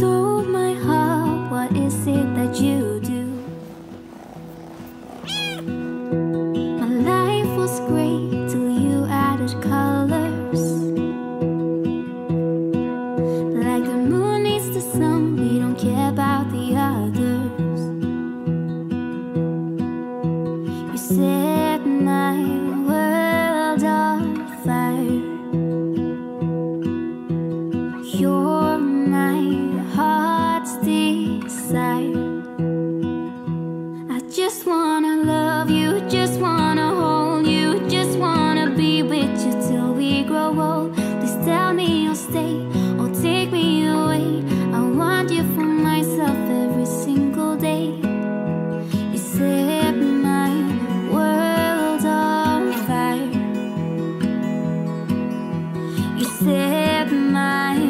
stole my heart. What is it that you do? My life was great till you added colors. Like the moon needs the sun, we don't care about the others. You said my Please tell me you'll stay or take me away. I want you for myself every single day. You set my world on fire. You set my